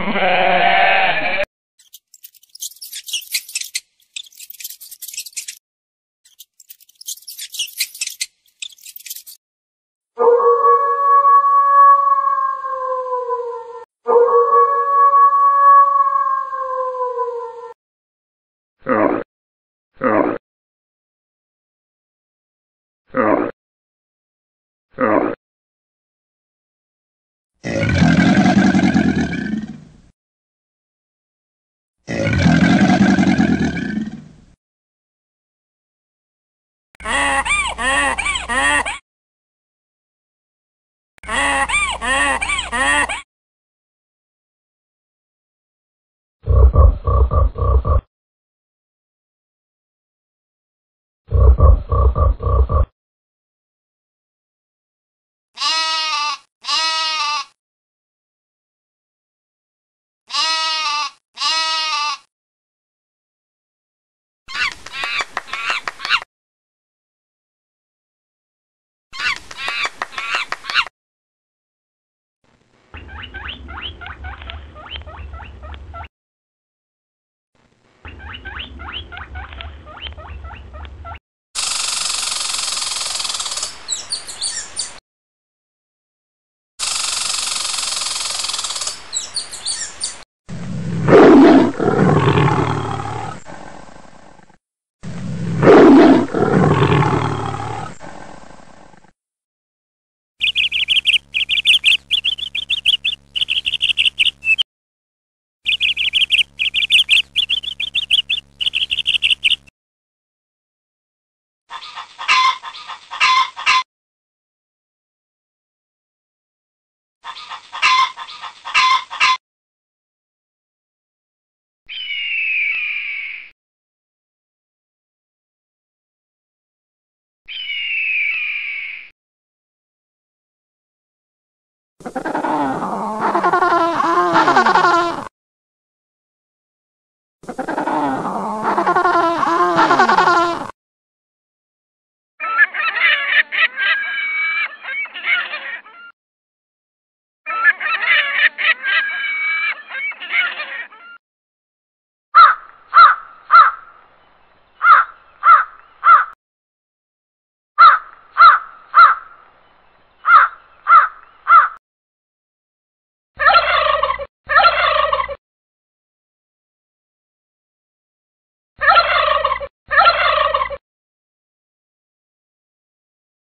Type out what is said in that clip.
Yeah. you